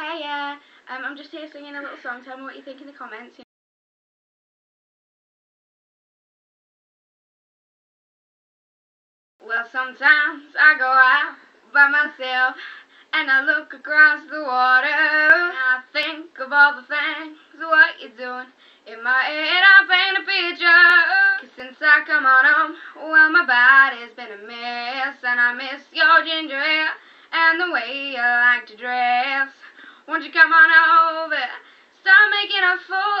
Yeah. Um, I'm just here singing a little song. Tell me what you think in the comments. Well, sometimes I go out by myself and I look across the water. And I think of all the things, what you're doing. In my head, I paint a picture. Cause since I come on home, well, my body's been a mess. And I miss your ginger hair and the way you. Won't you come on over? Stop making a fool